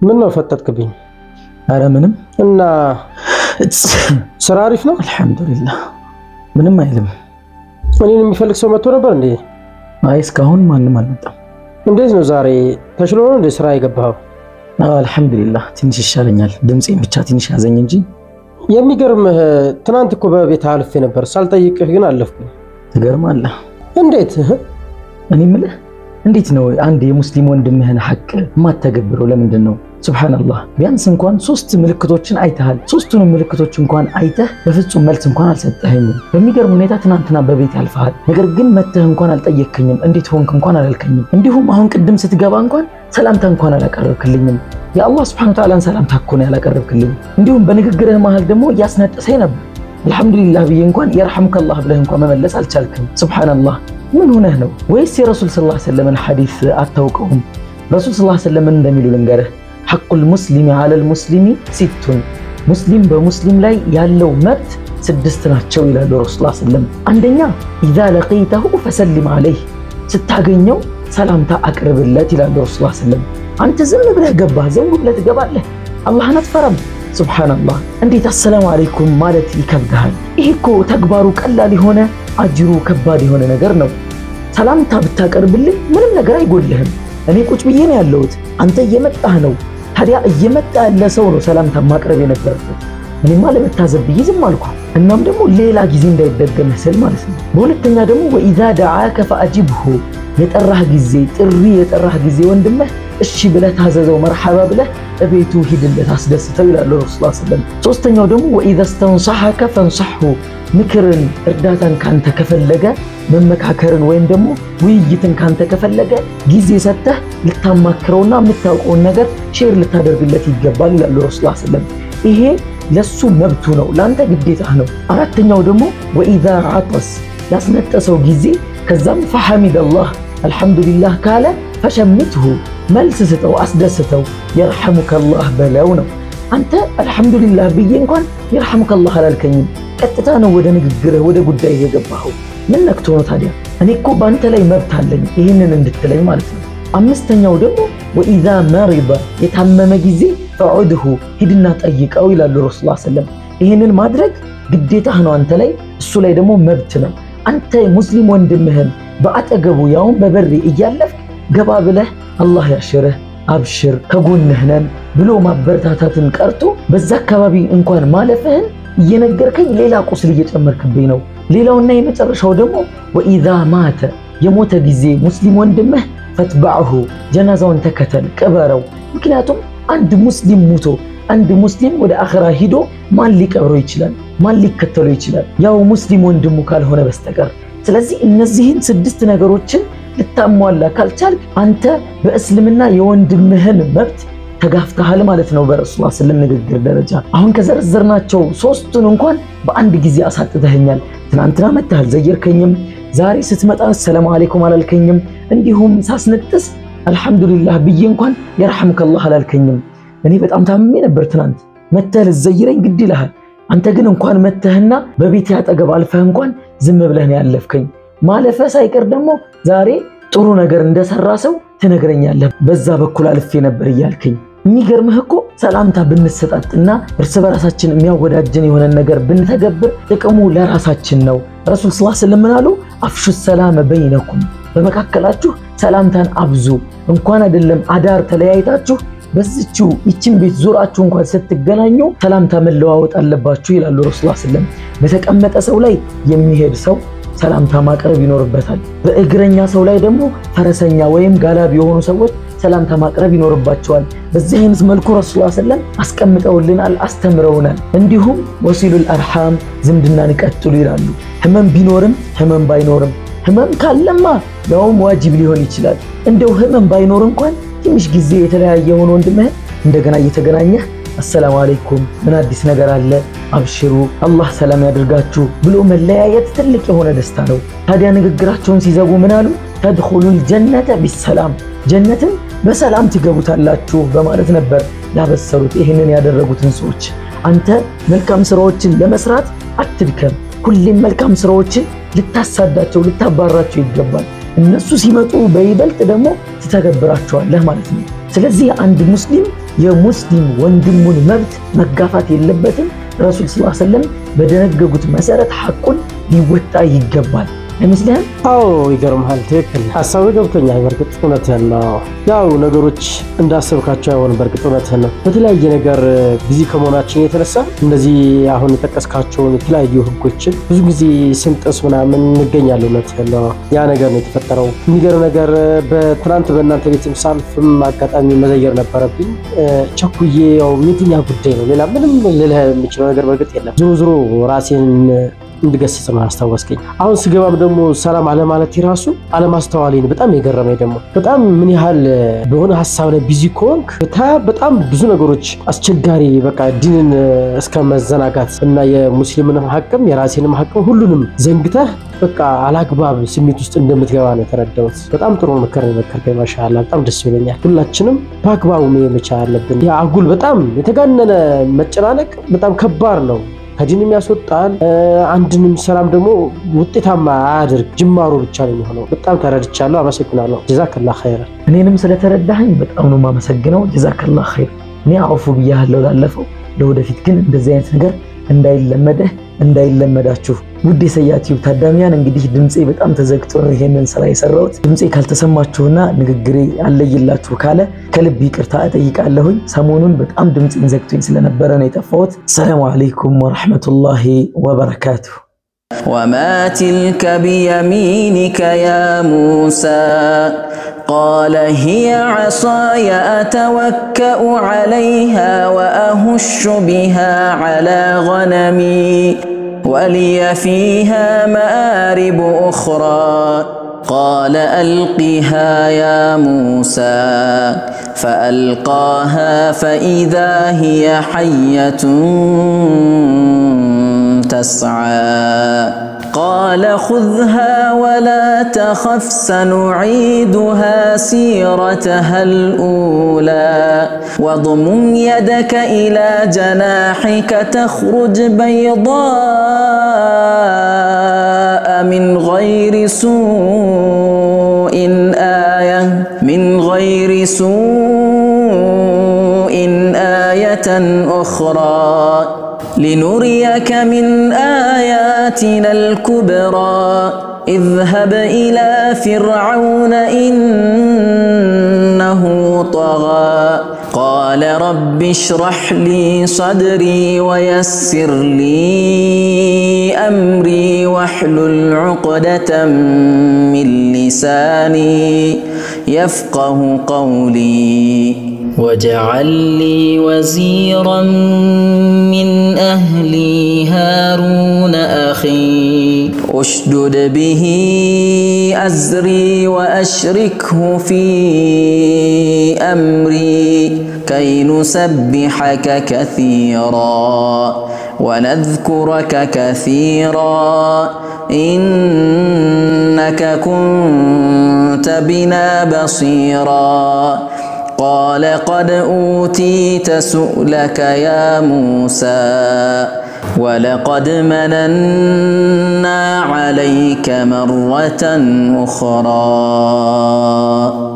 ምን ነው ፈጠጥክብኝ? አረ ምንም እና ስራ አሪፍ ነው? አልሐምዱሊላህ ምንም አይልም። እኔን የሚፈልግ ሰው መጥቶ ነበር እንዴ? አይ እስካሁን ማንም አልመጣም። እንዴት ነው ዛሬ ተሽሎ ነው እንደ ስራ የገባኸው? አዎ አልሐምዱሊላህ ትንሽ ይሻለኛል። ድምፄን ብቻ ትንሽ ያዘኝ እንጂ የሚገርምህ ትናንት እኮ በቤት አልፌ ነበር ሳልጠይቅህ ግን አለፍኩኝ። ትገርማለህ። እንዴት እኔ የምልህ እንዴት ነው አንድ የሙስሊም ወንድምህን ሐቅ የማተገብረው? ለምንድን ነው? ሱብሃነላህ ቢያንስ እንኳን ሶስት ምልክቶችን አይተሃል። ሶስቱንም ምልክቶች እንኳን አይተህ በፍጹም መልስ እንኳን አልሰጠኸኝም። በሚገርም ሁኔታ ትናንትና በቤት ያልፈሃል። ነገር ግን መተህ እንኳን አልጠየቅከኝም። እንዴት ሆንክ እንኳን አላልከኝም። እንዲሁም አሁን ቅድም ስትገባ እንኳን ሰላምታ እንኳን አላቀረብክልኝም። የአላህ ሱብሃነሁ ወተዓላን ሰላምታ እኮ ነው ያላቀረብክልኝ። እንዲሁም በንግግርህ መሃል ደግሞ እያስነጠሰኝ ነበር። አልሐምዱሊላህ ብዬ እንኳን የርሐምከላህ ብለህ እንኳን መመለስ አልቻልክም። ሱብሃነላህ ምን ሆነህ ነው? ወይስ የረሱል ሰለላሁ ዐለይሂ ወሰለም ሐዲስ አታውቀውም? ረሱል ሰለላሁ ዐለይሂ ወሰለም ምን እንደሚሉ ልንገርህ። ሐቁል ሙስሊሚ ዐለል ሙስሊሚ ሲቱን፣ ሙስሊም በሙስሊም ላይ ያለው መብት ስድስት ናቸው ይላሉ ረሱል ሰለላሁ ዐለይሂ ወሰለም። አንደኛ ኢዛ ለቂተሁ ፈሰሊም ዐለይህ፣ ስታገኘው ሰላምታ አቅርብለት ይላሉ ረሱል ሰለላሁ ዐለይሂ ወሰለም። አንተ ዝም ብለህ ገባህ፣ ዝም ብለህ ትገባለህ፣ አላህን አትፈራም። ሱብሃነላህ እንዴት አሰላሙ አለይኩም ማለት ይከብድሃል? ይህ እኮ ተግባሩ ቀላል የሆነ አጅሩ ከባድ የሆነ ነገር ነው። ሰላምታ ብታቀርብልኝ ምንም ነገር አይጎልህም። እኔ ቁጭ ብዬ ነው ያለሁት፣ አንተ እየመጣህ ነው። ታዲያ እየመጣ ያለ ሰው ነው ሰላምታ ማቅረብ የነበረበት። እኔማ ለመታዘብ ብዬ ዝም አልኩ። እናም ደግሞ ሌላ ጊዜ እንዳይደገም ስል ማለት ነው። በሁለተኛ ደግሞ ወኢዛ ደዓከ ፈአጂብሁ፣ የጠራህ ጊዜ ጥሪ የጠራህ ጊዜ ወንድምህ እሺ ብለህ ታዘዘው፣ መርሐባ ብለህ እቤቱ ሂድለት፣ አስደስተው ይላሉ ረሱል ሰለም። ሶስተኛው ደግሞ ወኢዛ ስተንሳሐከ ፈንሳሕሁ ምክርን እርዳታን ካንተ ከፈለገ መመካከርን ወይም ደግሞ ውይይትን ካንተ ከፈለገ ጊዜ ሰጥተህ ልታማክረውና የምታውቀውን ነገር share ልታደርግለት ይገባል ይላሉ ረሱል ሰለም። ይሄ ለሱ መብቱ ነው፣ ለአንተ ግዴታ ነው። አራተኛው ደግሞ ወኢዛ ዓጠስ ያስነጠሰው ጊዜ ከዛም ፈሐሚደላህ አልሐምዱሊላህ ካለ ፈሸምትሁ መልስ ስጠው፣ አስደስተው፣ የርሐሙከላህ በለው ነው። አንተ አልሐምዱሊላህ ብዬ እንኳን የርሐሙከላህ አላልከኝም። ቀጥታ ነው ወደ ንግግርህ ወደ ጉዳይ የገባኸው። ምን ነክቶ ነው ታዲያ? እኔ እኮ በአንተ ላይ መብት አለኝ ይህንን እንድትለኝ ማለት ነው። አምስተኛው ደግሞ ወኢዛ መሪበ የታመመ ጊዜ ፈዑድሁ ሂድና ጠይቀው ይላሉ ረሱል ሰለም። ይህንን ማድረግ ግዴታህ ነው አንተ ላይ፣ እሱ ላይ ደግሞ መብት ነው። አንተ ሙስሊም ወንድምህን በአጠገቡ ያውም በበሬ እያለፍክ ገባ ብለህ አላህ ያሽርህ አብሽር ከጎንህ ነን ብሎ ማበረታታትን ቀርቶ በዛ አካባቢ እንኳን ማለፍህን እየነገርከኝ ሌላ ቁስል እየጨመርክብኝ ነው። ሌላውና የመጨረሻው ደግሞ ወኢዛ ማተ የሞተ ጊዜ ሙስሊም ወንድምህ ፈትባዕሁ ጀናዛውን ተከተል ቅበረው። ምክንያቱም አንድ ሙስሊም ሙቶ አንድ ሙስሊም ወደ አኸራ ሂዶ ማን ሊቀብረው ይችላል? ማን ሊከተለው ይችላል? ያው ሙስሊም ወንድሙ ካልሆነ በስተቀር። ስለዚህ እነዚህን ስድስት ነገሮችን ልታሟላ ካልቻልክ አንተ በእስልምና የወንድምህን መብት ተጋፍተሃል ማለት ነው። በረሱል ስለም ንግግር ደረጃ አሁን ከዘረዘርናቸው ሶስቱን እንኳን በአንድ ጊዜ አሳጥተኸኛል። ትናንትና መጥተህ አልዘየርከኝም። ዛሬ ስትመጣ ሰላም አለይኩም አላልከኝም። እንዲሁም ሳስነጥስ አልሐምዱሊላህ ብዬ እንኳን የርሐምከላህ አላልከኝም። እኔ በጣም ታምሜ ነበር ትናንት። መጥተህ ልዘይረኝ ግድ ይልሃል። አንተ ግን እንኳን መጥተህና በቤት ያጠገብ አልፈህ እንኳን ዝም ብለህ ያለፍከኝ። ማለፈህ ሳይቀር ደግሞ ዛሬ ጥሩ ነገር እንደሰራ ሰው ትነግረኛለህ። በዛ በኩል አልፌ ነበር እያልከኝ የሚገርምህ እኮ ሰላምታ ብንሰጣጥና እርስ በራሳችን የሚያወዳጅን የሆነን ነገር ብንተገብር ጥቅሙ ለራሳችን ነው። ረሱል ስ ስለም? አፍሹ ሰላመ በይነኩም፣ በመካከላችሁ ሰላምታን አብዙ። እንኳን አይደለም አዳር ተለያይታችሁ በዚችው ይችን ቤት ዙራችሁ እንኳን ስትገናኙ ሰላምታ መለዋወጥ አለባችሁ ይላሉ ረሱል ስለም። በተቀመጠ ሰው ላይ የሚሄድ ሰው ሰላምታ ማቅረብ ይኖርበታል። በእግረኛ ሰው ላይ ደግሞ ፈረሰኛ ወይም ጋላቢ የሆኑ ሰዎች ሰላምታ ማቅረብ ይኖርባቸዋል። በዚህ አይነት መልኩ ረሱል ሰለም አስቀምጠውልናል፣ አስተምረውናል። እንዲሁም ወሲሉል አርሃም ዝምድናን ቀጥሉ ይላሉ። ህመም ቢኖርም ህመም ባይኖርም ህመም ካለማ ያውም ዋጅብ ሊሆን ይችላል። እንደው ህመም ባይኖር እንኳን ትንሽ ጊዜ የተለያየውን ወንድምህን እንደገና እየተገናኘህ አሰላሙ አለይኩም ምን አዲስ ነገር አለ? አብሽሩ አላህ ሰላም ያድርጋችሁ ብሎ መለያየት ትልቅ የሆነ ደስታ ነው። ታዲያ ንግግራቸውን ሲዘጉ ምን አሉ? ተድኹሉል ጀነተ ቢሰላም ጀነትን በሰላም ትገቡታላችሁ በማለት ነበር ያበሰሩት ይህንን ያደረጉትን ሰዎች። አንተ መልካም ስራዎችን ለመስራት አትድከም። ሁሌም መልካም ስራዎችን ልታሳዳቸው፣ ልታባራቸው ይገባል። እነሱ ሲመጡ በይበልጥ ደግሞ ትተገብራቸዋለህ ማለት ነው። ስለዚህ አንድ ሙስሊም የሙስሊም ወንድሙን መብት መጋፋት የለበትም። ረሱል ሰለም በደነገጉት መሰረት ሐቁን ሊወጣ ይገባል። አይመስልህም? አዎ ይገርምሃል። ትክክል ሀሳቡ ገብቶኛል። በእርግጥ እውነትህን ነው። ያው ነገሮች እንዳሰብካቸው አይሆንም። በእርግጥ እውነትህን ነው። በተለያየ ነገር ቢዚ ከመሆናችን የተነሳ እንደዚህ አሁን የጠቀስካቸውን የተለያዩ ህጎችን ብዙ ጊዜ ስንጥስ ምናምን እንገኛለን። እውነትህን ነው። ያ ነገር ነው የተፈጠረው። የሚገርም ነገር በትናንት በእናንተ ቤትም ሳልፍም አጋጣሚ መዘየር ነበረብኝ። ቸኩዬ ያው የትኛ ጉዳይ ነው ሌላ ምንም ልልህ የምችለው ነገር በእርግጥ የለም። ዞሮ ዞሮ ራሴን እንድገስጽ ነው አስታወስከኝ። አሁን ስገባም ደግሞ ሰላም አለማለት የራሱ አለማስተዋሌን በጣም የገረመኝ ደግሞ በጣም ምን ያህል በሆነ ሀሳብ ላይ busy ከሆንክ በጣም ብዙ ነገሮች አስቸጋሪ በቃ ዲንን እስከ መዘናጋት እና የሙስሊምንም ሀቅም የራሴንም ሀቅም ሁሉንም ዘንግተህ በቃ አላግባብ ስሜት ውስጥ እንደምትገባ ነው የተረዳሁት። በጣም ጥሩ ምክር ነው የመከርከኝ። ما شاء الله በጣም ደስ ይለኛል። ሁላችንም በአግባቡ መቻል አለብን። አጉል በጣም የተጋነነ መጨናነቅ በጣም ከባድ ነው። ከዲንም ያስወጣል። አንድንም ሰላም ደግሞ ውጤታማ አያደርግ። ጅማሮ ብቻ ነው የሚሆነው። በጣም ተረድቻለሁ። አመሰግናለሁ። جزاك الله خير። እኔንም ስለተረዳኸኝ በጣም ነው የማመሰግነው። ጀዛከላ ኸይር። እኔ አውፉ ብያለሁ ላለፈው። ለወደፊት ግን እንደዚህ አይነት ነገር እንዳይለመደህ እንዳይለመዳችሁ ውድ የሰያቲው ታዳሚያን እንግዲህ ድምፄ በጣም ተዘግቶ ነው ይሄንን ስራ የሰራሁት። ድምፄ ካልተሰማችሁና ንግግሬ አለይላችሁ ካለ ከልብ ይቅርታ እጠይቃለሁኝ። ሰሞኑን በጣም ድምፄን ዘግቶኝ ስለነበረ ነው የጠፋሁት። ሰላሙ አለይኩም ወረሕመቱላሂ ወበረካቱሁ። وما تلك بيمينك يا موسى قال هي عصاي أتوكأ عليها وأهش بها على غنمي ولي فيها مآرب أخرى قال ألقها يا موسى فألقاها فإذا هي حية تسعى قال خذها ولا تخف سنعيدها سيرتها الأولى. واضمم يدك إلى جناحك تخرج بيضاء من غير سوء آية من غير سوء آية أخرى. لنريك من آياتنا الكبرى اذهب إلى فرعون إنه طغى. قال رب اشرح لي صدري ويسر لي أمري واحلل عقدة من لساني يفقه قولي. واجعل لي وزيرا من أهلي هارون أخي. أشدد به أزري وأشركه في أمري كي نسبحك كثيرا ونذكرك كثيرا. إنك كنت بنا بصيرا. قال قد أوتيت سؤلك يا موسى ولقد مننا عليك مرة أخرى.